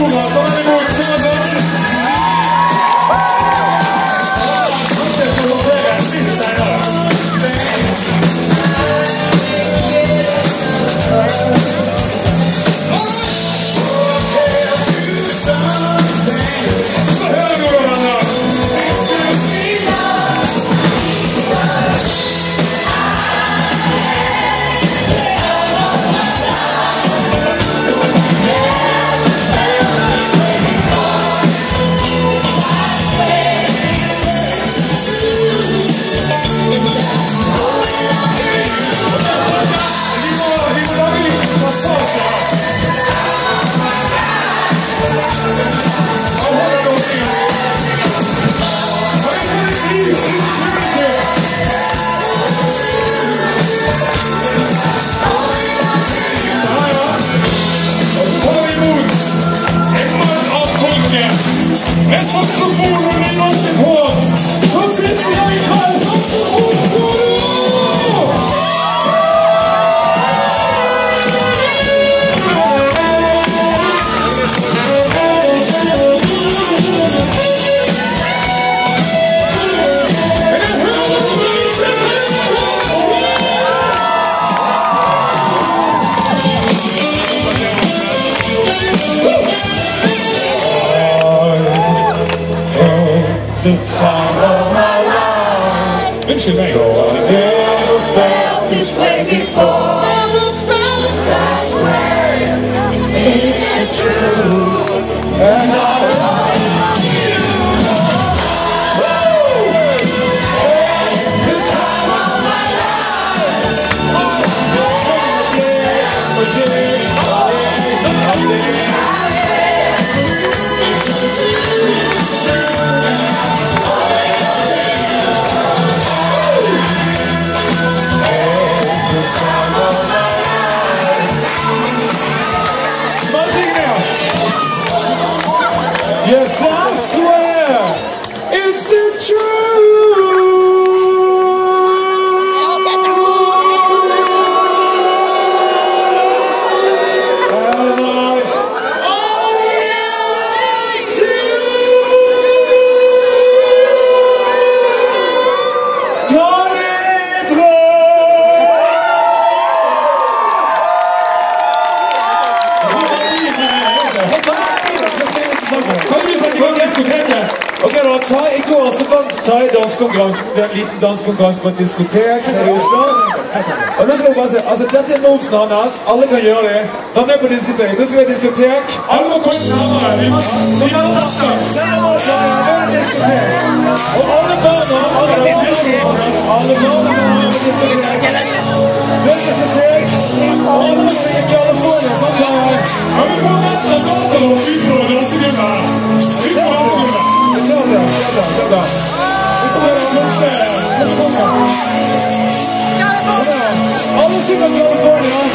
祝好生！Esas profundas Time of my life. Unnskyld meg. Never felt this way still true. Liten dansekonkurranse på et diskotek nede i Oslo. Og nå skal vi bare se, altså Dette er movesen hans. Alle kan gjøre det. Han er på diskotek. Nå skal vi ha diskotek. Alle må komme nærmere. Vi må ha må raske. Og alle barna alle barna alle barna er på diskotek. Det er diskotek. Og alle må synge California. Sånn tar jeg. Ja, vi resten av og på dansegulvet. Det. Vi skal gjøre det første. Alle synger California.